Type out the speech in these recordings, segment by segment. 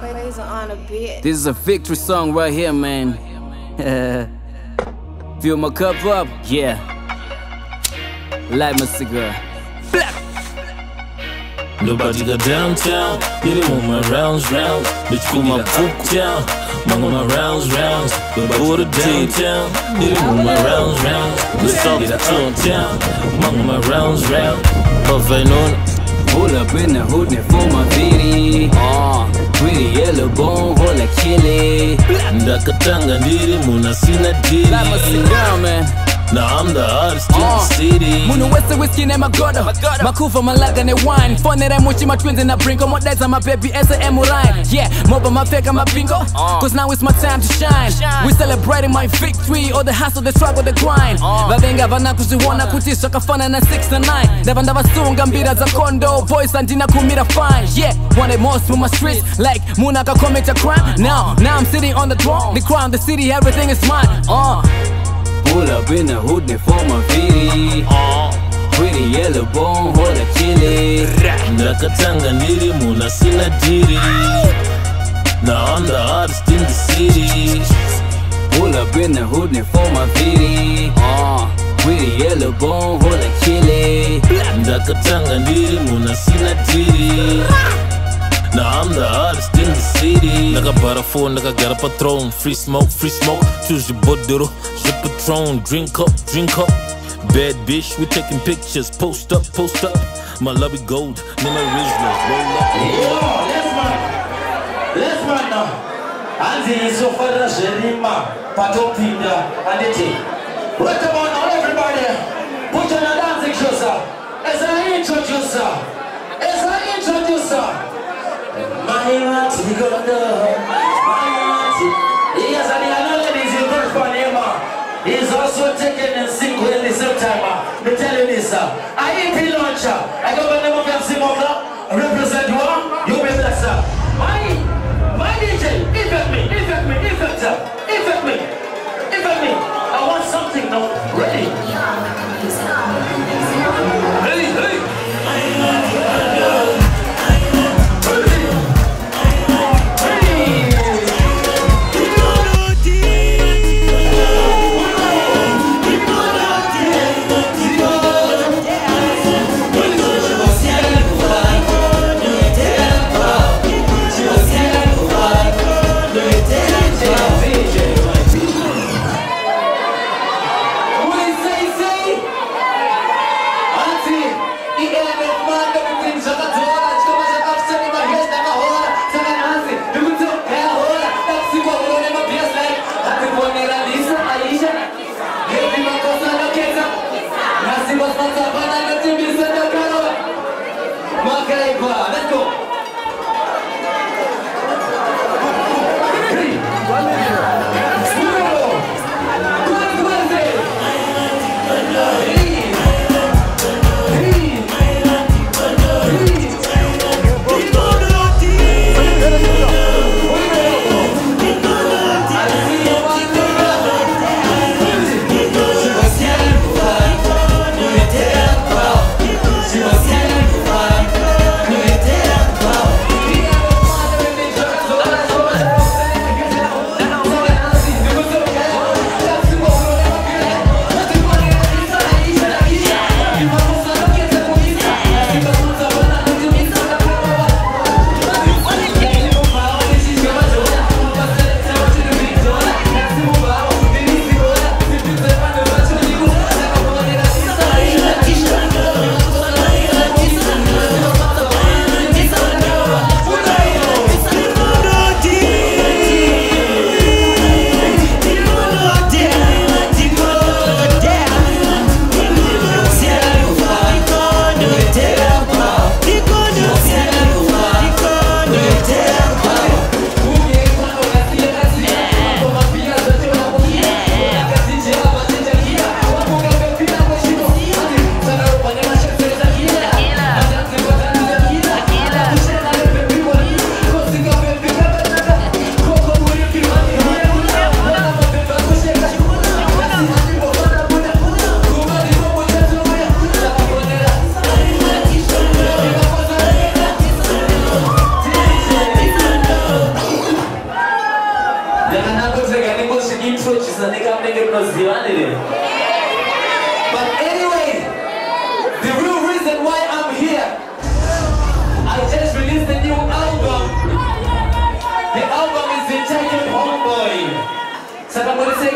This is a victory song right here, man. Fill my cup up, yeah. Light my cigar. Nobody got downtown, get it on my rounds, rounds. Bitch, we my uptown, among on my rounds, rounds. Nobody go to downtown, get it on my rounds, rounds. Let's all get uptown, among on my rounds, rounds. Buffet on Hold up in the hood and for my VD. Uh, pretty yellow bone, hold like chili. ndakatanga ndiri munhu asina diri Light my cigar, man. Now i'm the hardest in the Uh, city munhu wese whisky nemagodo makuva malaga newine fonera muchi matwinzi na brinko. Modedza mabebi ese emurine yeah moba mapfeka mapingo cause now it's my time to shine. We celebrating my victory. All the hustle the struggle the grind. Vavengi havana kuzviona kuti zvakafana na 6 na 9 ndava ndavasunga mbira dzakondo boys handina kumira fine. Yeah wanted most my streets. Like munhu akacommit a crime. Now now i'm sitting on the throne. The crown the city everything is mine. Uh. Pull up in the hood and for my VD. Pretty yellow bone, hold a chili. ndakatanga diri now i'm the hardest in the city Pull up in the hood and for my VD. Uh, pretty yellow bone, hold a chili. ndakatanga ndiri munhu asina diri Now I'm the hardest in the city ndakabhara phone ndakagara pathrone free smoke free smoke Choose your tuzvibhodhoro zvepatron drink up drink up. Bad bitch we taking pictures post up post up. My lobby gold name originals roll up. Lesmana hanzi isofarira zverima patopinda handiti Right come on now everybody. Put on a dancing shoes As I introduce her. As I introduce her. My auntie gonna My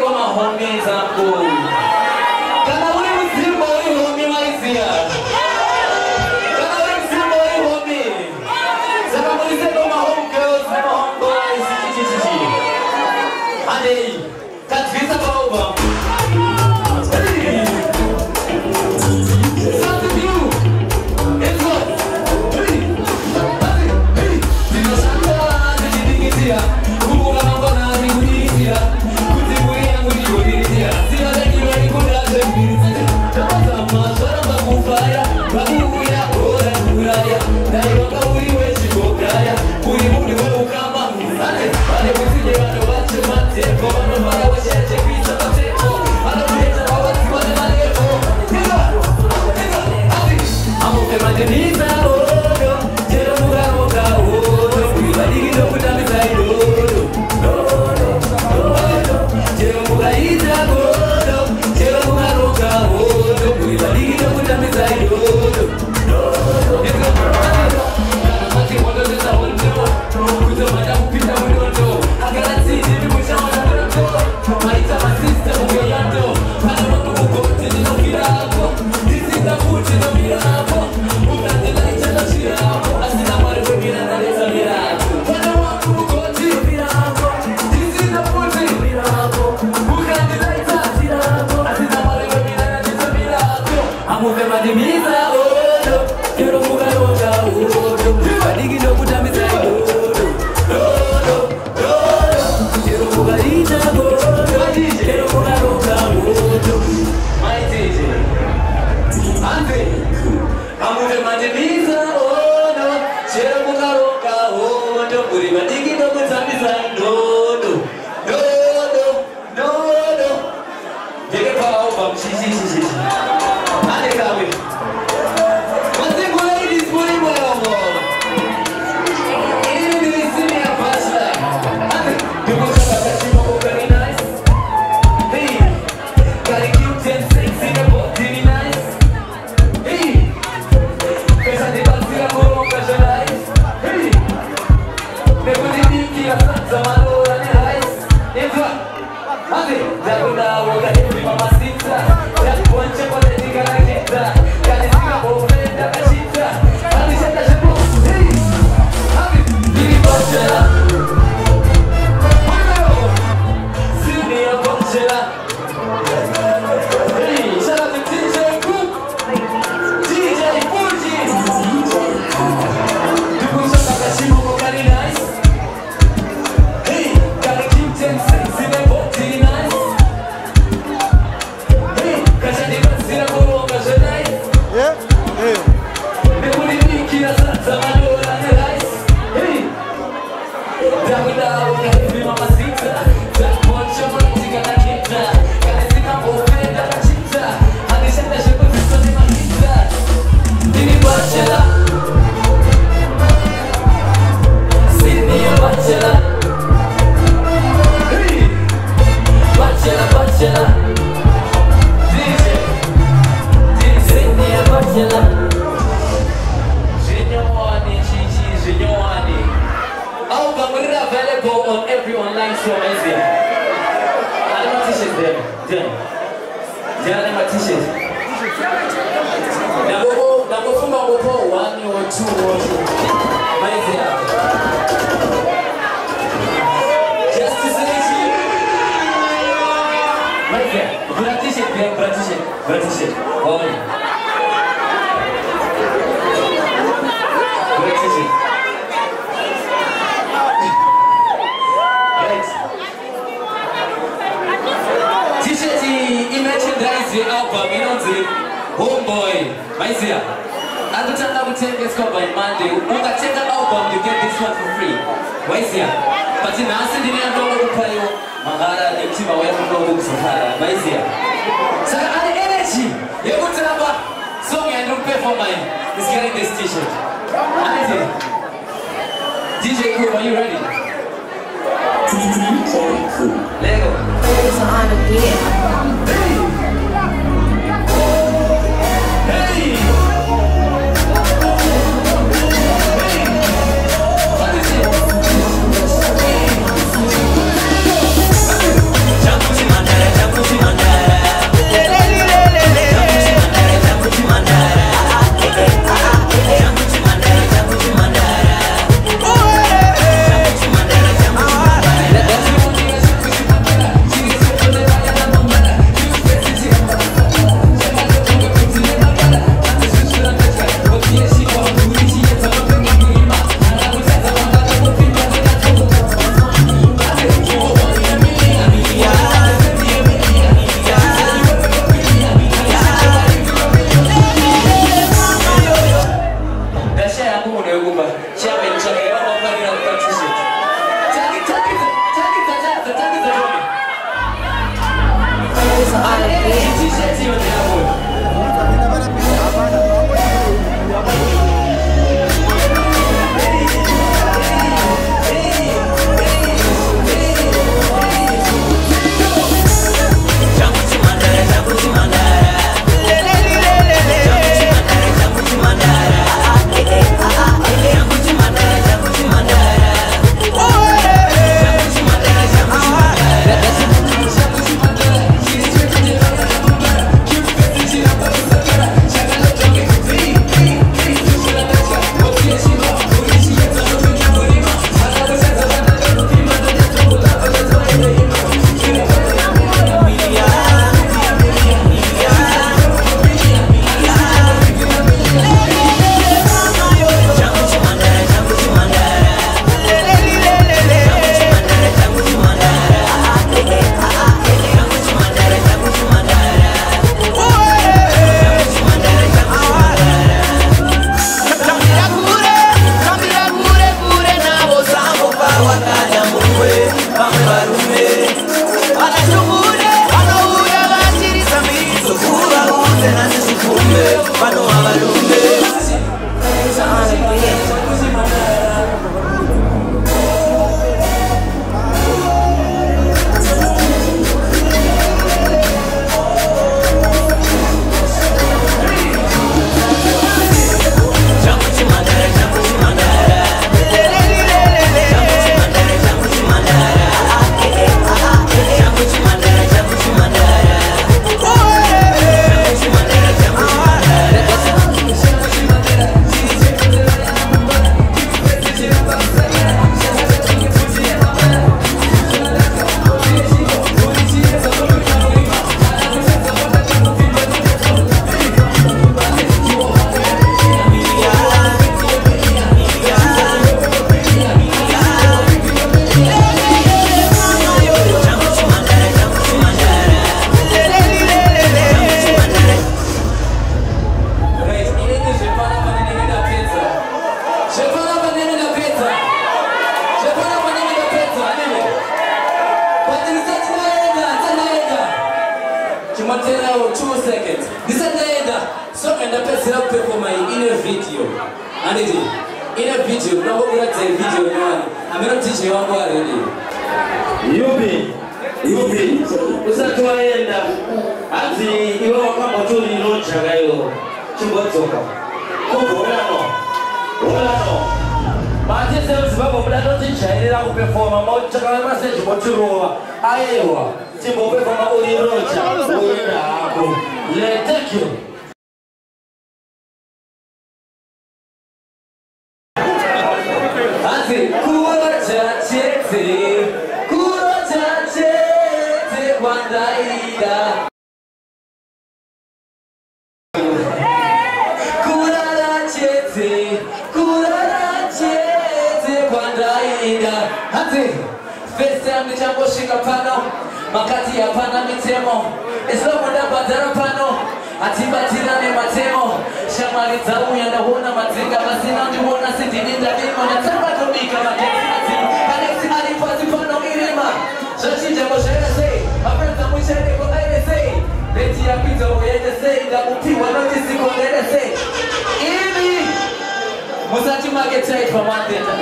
को मैं homemade आपको merchandise album inonzi homeboy maiziya ari kutanga kutengeswa by monday ukatenga album you get this one for free. Waiziya but nhasi ndine andoda kupaiwo mangara Why wayakunoku kuzofara maiziya saka ari energy. Yekutamba song yandiri kupefoma iyi is getting this t-shirt. Dj cool are you ready? DJ Lego. It's on again. hanzi iwe wakambotorinojaka iwo chimbodzoka kubhorano bhorano manje semuzimbabwe mudatotijairira kupefoma mautakavema sezvimotirova aiwa timbopefoma uri roja uyenda hako letekyo hanzi kuroja chedzei kazi. First time ndichangosvika pano. Makati hapana mitemo esomuda bhadzara pano. Hatibatira nematemo shamwari dzauya ndaona madzinga. Vasina ndiona sidhini ndavimo ndatangvatobika madesinadzino anesi ari pasi pano irima zvachinjamo zvera sei mapedza mucheneko aire sei reti yapidzawo yaite sei ndakupiwa notisiko rere sei imi musati make taitwa mandeta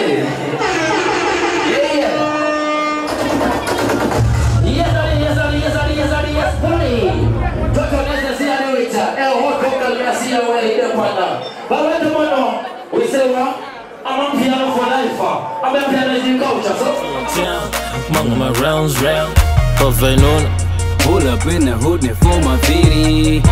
Yasbuni my rounds round Pavenona Pull up in the hood and for my fitty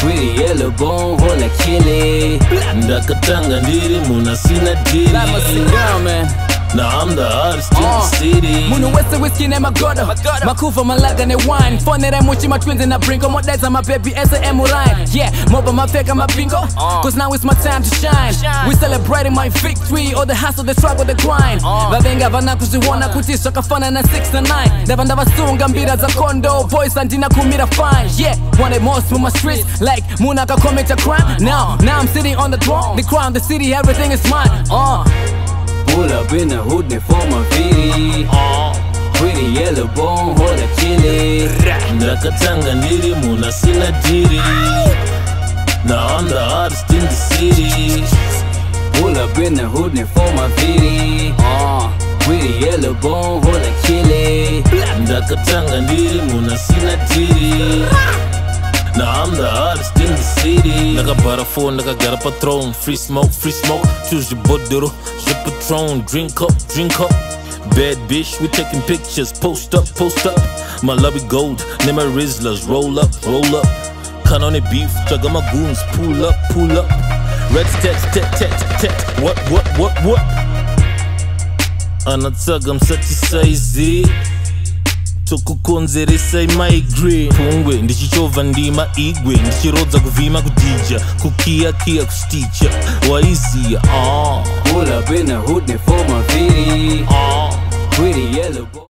Pretty yellow bone, hola chili Ndakatanga ndiri, muna sina dili I'm a single man Now I'm the artist in ah. the city. Muno wese whiskey ne magodo. Makufa malaga ne wine. Fonere muchi my twins in a brinko. Modeza my baby ese emu rhyme Yeah, moba mafeka mapingo ah. Cause now it's my time to shine. We celebrating my victory. All the hustle, the struggle, the grind. Ah. Vavenga vana kuziwona kutisha kafana na 6 na 9 Never Ndava ndavasunga mbira za kondo. Boys andina kumira fine. Yeah, wanted most from my streets. Like muna ka commit a crime. Now, now I'm sitting on the throne. The crown, the city, everything is mine. Uh. Pull up in the hood and for my viri Pretty yellow bone, hold a chili Ndakatanga ndiri muna sina diri. Now I'm the artist in the city. Pull up in the hood and for my viri Pretty yellow bone, hold a chili Ndakatanga ndiri muna sina diri. Now I'm the hottest in the city. Nakabara phone, a patron. Free smoke, free smoke. Choose your bodoro, your patron. Drink up, drink up. Bad bitch, we taking pictures. Post up, post up. My lobby gold, name my Rizzlers. Roll up, roll up. Cut on the beef, chugga my goons. Pull up, pull up. Red tat, tat, tat, tat. What, what, what, what? Anatsaga msati saizi tokukonzeresa migraine pungwe ndichichovha ndima igwe ndichirodza kuvhima kudhija kukiya kiya kusticha waiziya ah, Pull up in the hood and for my viri ah. Pretty yellow bone